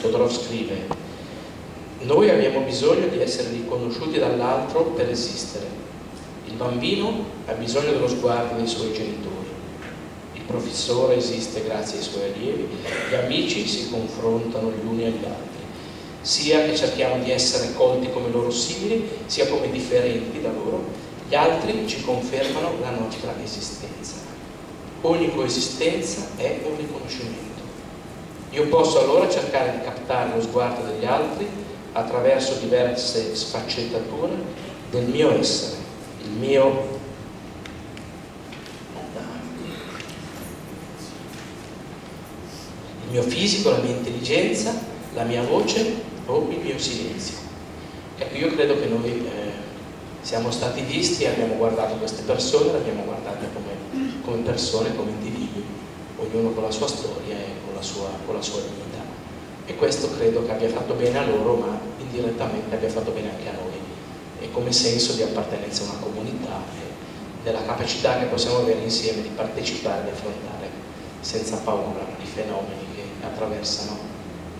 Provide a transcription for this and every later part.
Todorov scrive noi abbiamo bisogno di essere riconosciuti dall'altro per esistere. Il bambino ha bisogno dello sguardo dei suoi genitori. Il professore esiste grazie ai suoi allievi. Gli amici si confrontano gli uni agli altri. Sia che cerchiamo di essere colti come loro simili, sia come differenti da loro, gli altri ci confermano la nostra esistenza. Ogni coesistenza è un riconoscimento. Io posso allora cercare di captare lo sguardo degli altri attraverso diverse sfaccettature del mio essere, il mio il mio fisico, la mia intelligenza, la mia voce o il mio silenzio. Ecco, io credo che noi eh, siamo stati visti, abbiamo guardato queste persone, le abbiamo guardate come, come persone, come individui, ognuno con la sua storia e con la sua, con la sua vita e questo credo che abbia fatto bene a loro ma indirettamente abbia fatto bene anche a noi e come senso di appartenenza a una comunità e della capacità che possiamo avere insieme di partecipare e affrontare senza paura i fenomeni che attraversano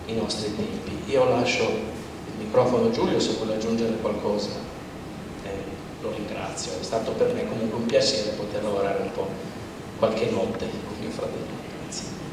i nostri tempi. Io lascio il microfono a Giulio se vuole aggiungere qualcosa eh, lo ringrazio, è stato per me comunque un piacere poter lavorare un po' qualche notte con mio fratello. Grazie.